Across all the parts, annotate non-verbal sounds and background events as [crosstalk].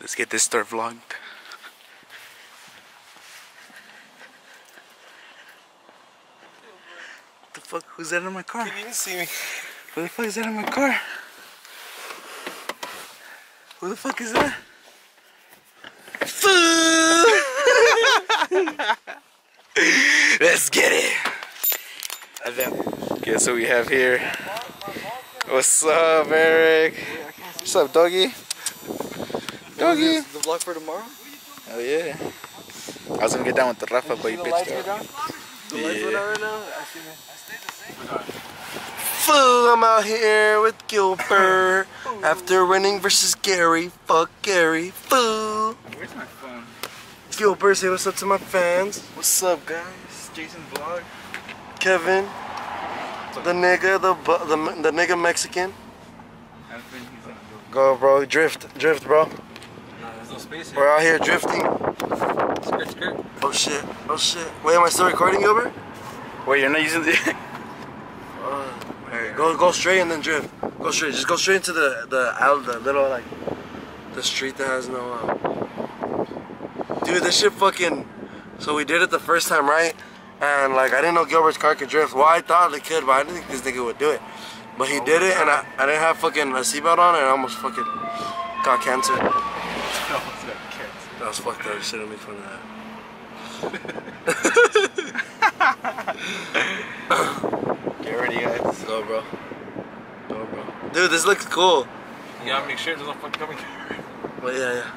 Let's get this store vlogged. What the fuck? Who's that in my car? You didn't see me. Who the fuck is that in my car? Who the fuck is that? [laughs] Let's get it. And then, guess what we have here? What's up, Eric? What's up, doggy? Doggy. The vlog for tomorrow? Oh yeah. I was gonna get down with the Rafa, but you bitched out. down? The lights are Yeah. down right now? I see that. Fool, I'm out here with Gilbert. [laughs] After winning versus Gary. Fuck Gary. Fool. Where's my phone? Gilbert, say what's up to my fans. What's up, guys? Jason Vlog. Kevin. The nigga, the the, the nigga Mexican. Go, bro. Drift. Drift, bro. There's no space We're out here drifting. Skirt, skirt. Oh shit. Oh shit. Wait, am I still recording, Gilbert? Wait, you're not using the. [laughs] Uh, alright, go go straight and then drift. Go straight. Just go straight into the the out the little like the street that has no. Uh... Dude, this shit fucking. So we did it the first time, right? And like I didn't know Gilbert's car could drift. Well, I thought it could, but I didn't think this nigga would do it. But he did it, and I, I didn't have fucking a seatbelt on, and I almost fucking got cancer. That was fucked up. You shouldn't make fun of that. Get ready, guys. Go, bro. Go, bro. Dude, this looks cool. You gotta make sure there's no fucking coming. But yeah, yeah.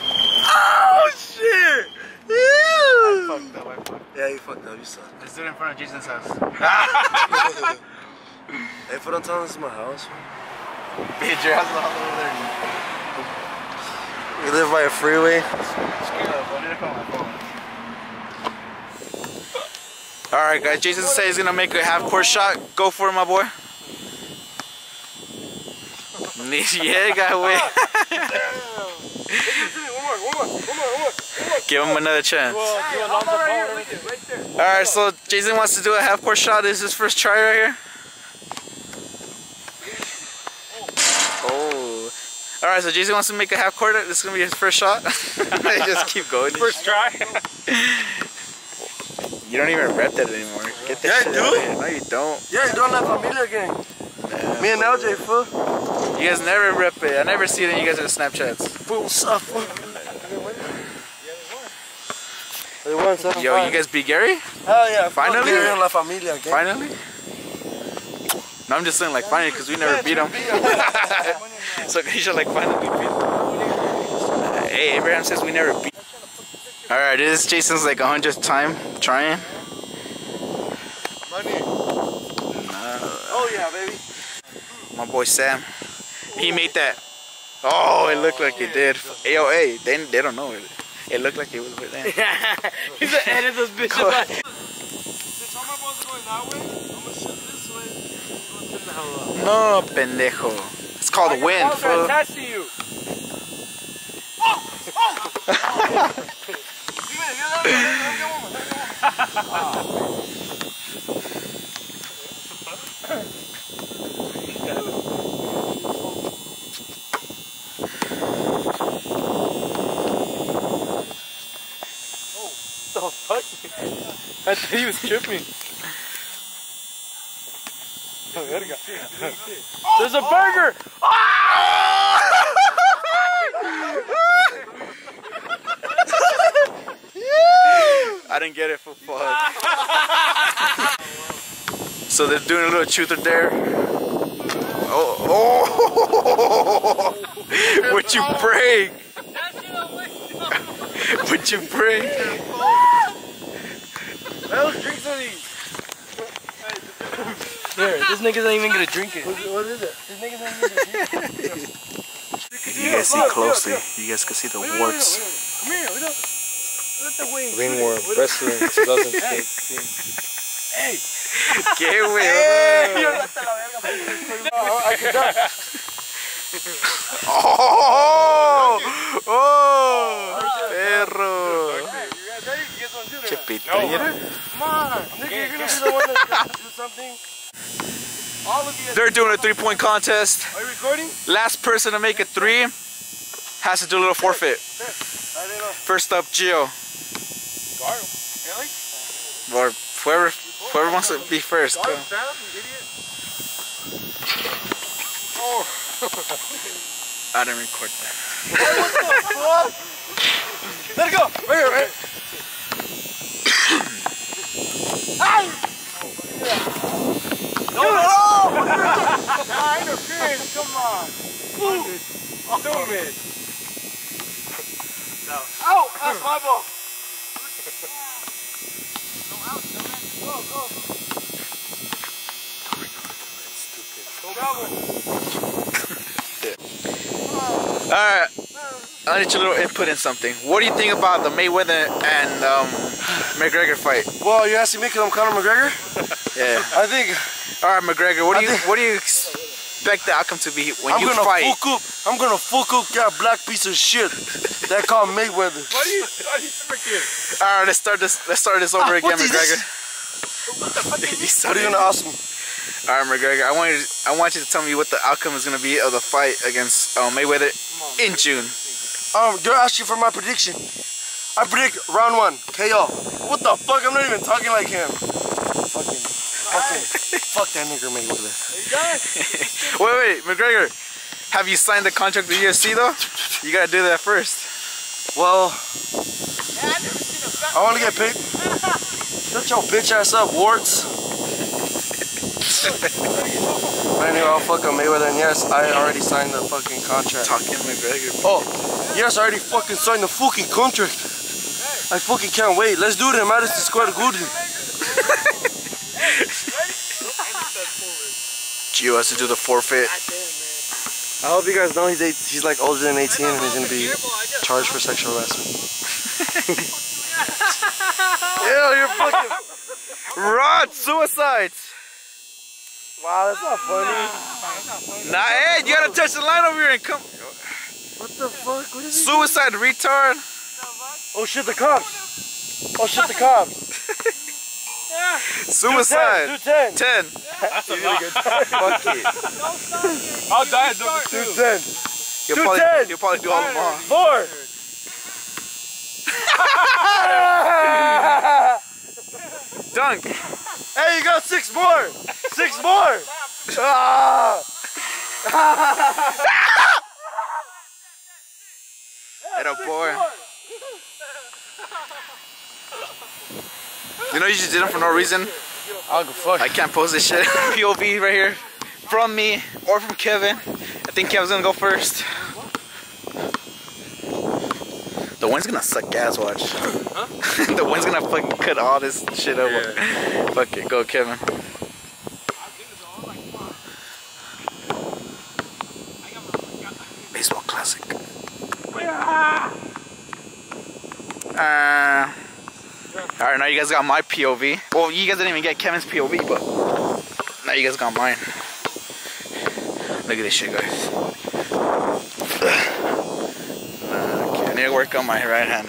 Oh shit! Yeah. Fucked up, I fucked. Yeah, you fucked up. You suck. Let's do it in front of Jason's house. [laughs] Hey, if I don't tell them this is my house, Bitch, your house is all over there. We live by a freeway. Alright, guys. Jason says he's gonna make a half court shot. Go for it, my boy. [laughs] yeah, guy, wait. [laughs] Give him another chance. Alright, so Jason wants to do a half court shot. This is his first try right here. Oh. Alright, so Jason wants to make a half court. This is gonna be his first shot. [laughs] Just keep going. First try. [laughs] You don't even rep that anymore. Get that Yeah, I do. out of. No, you don't. Yeah, you're doing that familia gang. Me and LJ, fool. You guys never rep it. I never see it in you guys' Snapchats. Fool, suffer. They won seven Yo, you guys beat Gary? Hell yeah. Finally? Fuck yeah, La Familia gang. Finally? No, I'm just saying like finally because we never beat him. [laughs] so he should like finally beat him. Uh, hey, Abraham says we never beat. All right, this is Jason's like 100th time trying. Money. Oh yeah, baby. My boy Sam, he made that. Oh, it looked like it did. AOA, they, they don't know it. It looked like it was with them. [laughs] He's gonna edit those bitches out. Since all my balls are going that way, I'm gonna shoot this way. Go to the hell up. No, pendejo. It's called wind, fool. attached to you. [laughs] Oh, the fuck? I thought he was tripping. There's a burger! Ah! I didn't get it for fuck. so they're doing a little truth or dare. Oh, oh. Would you break? Would you break? Those drinks are these. There, this nigga's not even gonna drink it. What, what is it? This nigga's not even gonna drink it. If you guys see closely, you guys can see the warts. Come here, what up? Let the wing. Ringworm, wrestling 2006. Hey! ¿Qué, güey? ¡Oh! ¡Oh! oh ¡Perro! Che pitrilla. Come on, nigga, you're gonna be the one that's gonna do something. All of you. They're doing a three-point contest. Are you recording? Last person to make a three has to do a little forfeit. I didn't know. First up, Gio. Or whoever, whoever wants to be first. Go. Oh. [laughs] I didn't record that. Let it go. Right here, right? No, no! nah, interference, come on. Stupid. No. Ow, that's my ball. Alright, I need your little input in something. What do you think about the Mayweather and um, McGregor fight? Well, you asking me because I'm Conor McGregor? [laughs] Yeah. I think Alright, McGregor, what do you think- what do you expect the outcome to be when I'm you gonna fight? fuck up. I'm gonna fuck up that black piece of shit that called Mayweather. Why do you, why do you freaking? Alright, let's start this. Let's start this over Ah, again, what is McGregor. this? What [laughs] are you gonna ask me? All right, McGregor. I want you. To, I want you to tell me what the outcome is going to be of the fight against uh, Mayweather in June. Um, you're asking for my prediction. I predict round one, KO. What the fuck? I'm not even talking like him. Fucking, fucking, [laughs] fuck that nigger Mayweather. [laughs] Wait, wait, McGregor. Have you signed the contract with UFC though? You gotta do that first. Well, I want to get paid. [laughs] Shut your bitch ass up, warts. But anyway, I'll fuck up Mayweather, and yes, I already signed the fucking contract. Talking McGregor. Oh, yes, I already fucking signed the fucking contract. I fucking can't wait. Let's do it in Madison Square Garden. Gio has to do the forfeit. I hope you guys know he's eight, he's like older than 18 and he's gonna be charged for sexual harassment. [laughs] Yeah, you're fucking. Rod suicides. Wow, that's not funny. Nah, hey, you gotta touch the line over here and come. What the fuck? What is he? Suicide, retard. Oh shit, the cops. Oh shit, the cops. [laughs] Suicide. Do 10. Do 10. Ten. Fuck it. I'll die at number Do 10. You'll probably, 10. you'll probably do all of them. Four. Dunk. Hey, you got six more. Six more. Ah. A boy. [laughs] You know you just did it for no reason. I'll go fuck. I can't post this shit. [laughs] POV right here. From me or from Kevin. I think Kevin's gonna go first. The wind's gonna suck ass, watch. [laughs] the wind's gonna fucking cut all this shit over. Fuck it, go Kevin. Baseball classic. Uh, Alright, now you guys got my POV. Well, you guys didn't even get Kevin's POV, but now you guys got mine. Look at this shit, guys. Okay, I need to work on my right hand.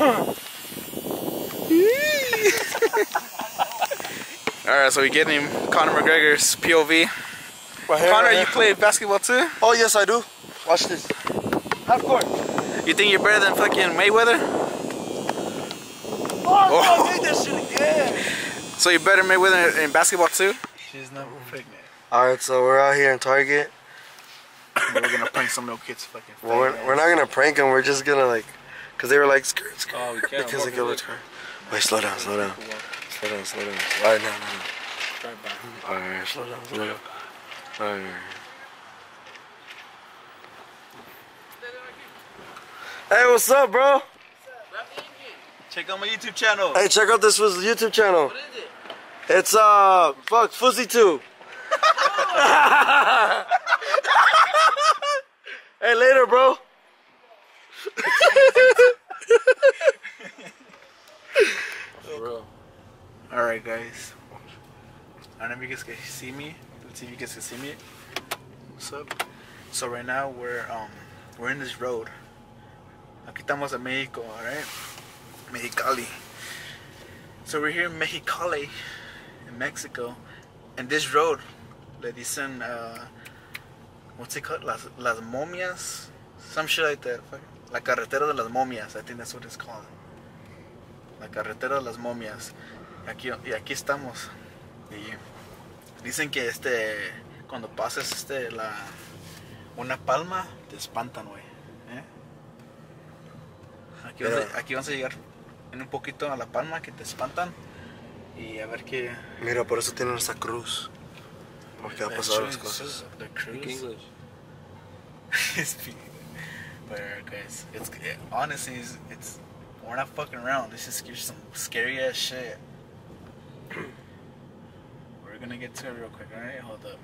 [laughs] Alright, so we get him Conor McGregor's POV. Right here, Conor, right you here. play basketball too? Oh yes, I do. Watch this. Half court. You think you're better than fucking Mayweather? Oh. I made that shit again. So you're better than Mayweather in basketball too? She's not pregnant. All right, so we're out here in Target. We're gonna prank some little kids fucking. Well, we're, we're not gonna prank them. We're just gonna like, cause they were like skirt, skirt. Oh, we can't. Because they go to Wait, slow down, slow down, slow down, slow down. All right, no, no, no. All right, slow down, slow down. All right. Hey, what's up, bro? Check out my YouTube channel. Hey, check out this was YouTube channel. What is it? It's uh, fuck, Fuzzy Two. [laughs] hey, later, bro. All right, guys. I don't know if you guys can see me. Let's see if you guys can see me. What's up? So right now we're um we're in this road. Aquí estamos en Mexico, alright? Mexicali. So we're here in Mexicali, in Mexico, and this road, le dicen uh, what's it called? Las, las momias? Some shit like that. La carretera de las momias, I think that's what it's called. La carretera de las momias. Y aquí, y aquí estamos. Y dicen que este, cuando pases este, la, una palma, te espantan, güey. ¿eh? Aquí, Pero- aquí vamos a llegar en un poquito a la palma, que te espantan. Y a ver qué... Mira, por eso tienen esa cruz. Porque va a pasar las cosas. The cruise. Speak- but guys, it's it, honestly, it's, it's we're not fucking around. This is some scary ass shit. [clears throat] we're gonna get to it real quick. All right, hold up.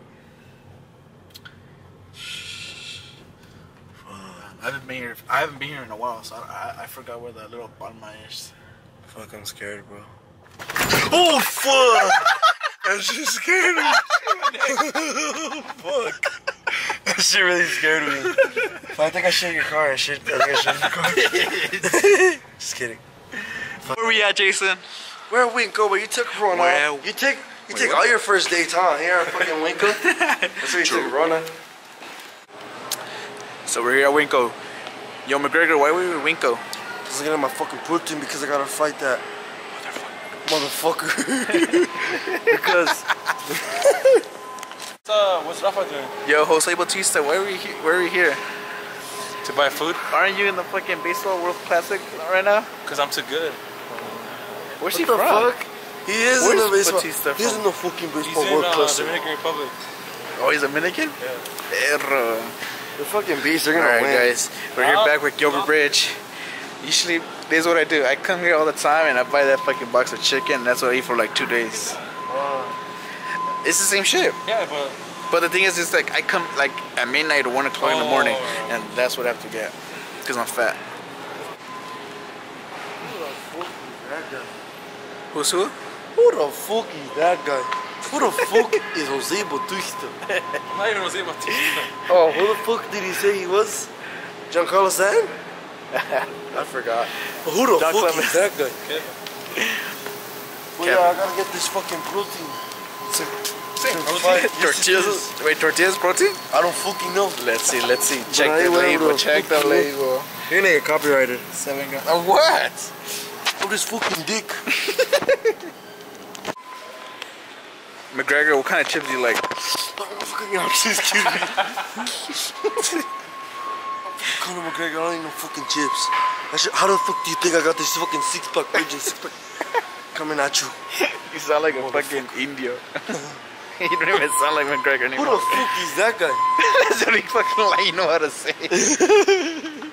I haven't been here. I haven't been here in a while, so I, I, I forgot where that little palma is. Fuck, I'm scared, bro. Oh, fuck! [laughs] that shit scared me. fuck. That shit really scared me. I think I shit your car. I shit, I think I shit your car. [laughs] Just kidding. Where we at, Jason? Where WinCo? But you took Rona. Where- You take you Wait, take what? all your first dates, huh? Here at fucking WinCo. [laughs] That's where you took Rona. So we're here at WinCo. Yo, McGregor, why were we at WinCo? Just looking at my fucking protein because I gotta fight that motherfucker. Motherfucker. [laughs] because Uh, what's Rafa doing? Yo, Jose Bautista, why are we he- where are we here? To buy food? Aren't you in the fucking baseball World Classic right now? Cause I'm too good. Where's what he the from? fuck? He is in Where's the baseball. Batista He's from? in the fucking He's baseball in world uh, class. Dominican Republic. Oh, he's Dominican? Yeah. Perro. The fucking beast. They're gonna Alright, win. guys, we're here back with Gilbert Bridge. Usually, this is what I do. I come here all the time and I buy that fucking box of chicken. And that's what I eat for like two days. It's the same shit. Yeah, but But the thing is, it's like I come like at midnight or one o'clock in the morning, Oh. and that's what I have to get because I'm fat. Who the fucky that gun? Who's who? Who the fuck is that guy? Who the fuck is Jose Bautista? Not even Jose Bautista. Oh, who the fuck did he say he was? Giancarlo Stanton? [laughs] I forgot. Who the John fuck Clemens. is that guy? Kevin. Well, yeah, I gotta get this fucking protein. Same protein. Yes, it tortillas. Wait, tortillas protein? I don't fucking know. Let's see. Let's see. Check I the went label. with Check the label. You're gonna get copyrighted. Seven grams. Oh, what? Oh, this fucking dick. [laughs] McGregor, what kind of chips do you like? Fucking, I'm just kidding. Conor McGregor, I don't eat no fucking chips. That shit, how the fuck do you think I got this fucking six pack virgin six pack coming at you? You sound like a fucking Indio. [laughs] you don't even sound like McGregor Who anymore. the fuck is that guy? [laughs] That's the only fucking lie you know how to say. [laughs]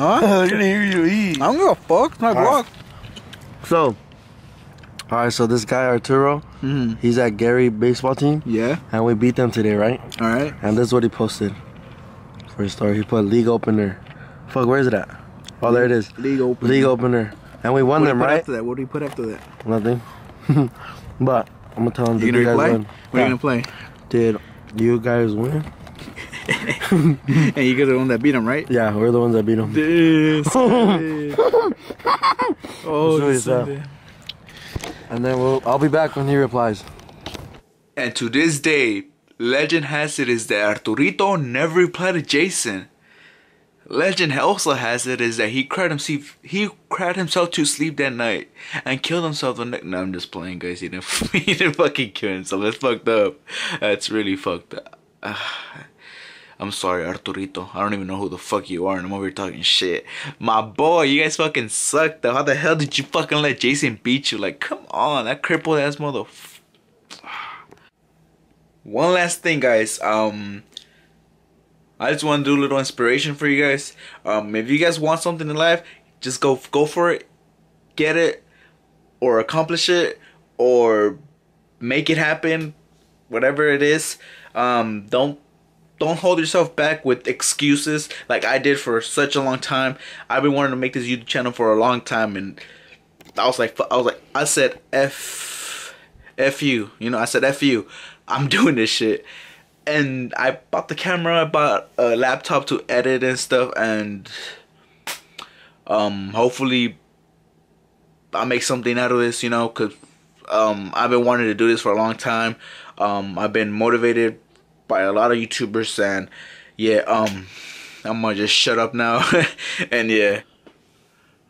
I didn't hear you eat. I don't give a fuck. It's my Alright. So, all right. So this guy Arturo, Mm-hmm. he's at Gary baseball team, Yeah. and we beat them today, right? All right. And this is what he posted for his story. He put league opener. Fuck, where is it at? Oh, there it is. League open. League opener. And we won them, right? After that? What do you put after that? Nothing. [laughs] but I'm gonna tell him, You you gonna guys play? win? What are you gonna play? Did you guys win? [laughs] and you guys are the one that beat him, right? Yeah, we're the ones that beat them. This. [laughs] oh, So is that. And then we'll, I'll be back when he replies. And to this day, legend has it is that Arturito never replied to Jason. Legend also has it is that he cried himself he cried himself to sleep that night and killed himself the. No, I'm just playing, guys. He didn't [laughs] he didn't fucking kill himself. That's fucked up. That's really fucked up. [sighs] I'm sorry, Arturito. I don't even know who the fuck you are, and I'm over here talking shit. My boy, you guys fucking suck though. How the hell did you fucking let Jason beat you? Like, come on, that crippled ass mother. [sighs] One last thing, guys. Um, I just want to do a little inspiration for you guys. Um, if you guys want something in life, just go go for it, get it, or accomplish it, or make it happen. Whatever it is, um, don't don't hold yourself back with excuses like I did for such a long time. I've been wanting to make this YouTube channel for a long time, and I was like, I was like, I said f, f you, you know, I said f you. I'm [laughs] doing this shit, and I bought the camera, I bought a laptop to edit and stuff, and um, hopefully, I'll make something out of this, you know, cause um, I've been wanting to do this for a long time. Um, I've been motivated by a lot of YouTubers and yeah, um I'm gonna just shut up now [laughs] and yeah.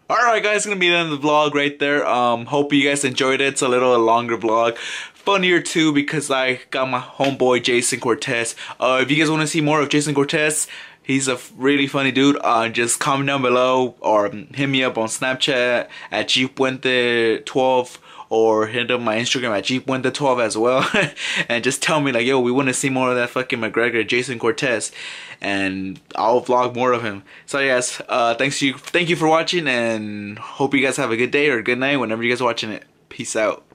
Alright guys, gonna be the end of the vlog right there. Um hope you guys enjoyed it. It's a little longer vlog. Funnier too because I got my homeboy Jason Cortez. Uh if you guys wanna see more of Jason Cortez, He's a really funny dude. Uh, just comment down below or hit me up on Snapchat at gpuente12 or hit up my Instagram at gpuente12 as well. [laughs] and just tell me like, yo, we want to see more of that fucking McGregor, Jason Cortez, and I'll vlog more of him. So yes, uh, thanks you, thank you for watching, and hope you guys have a good day or a good night whenever you guys are watching it. Peace out.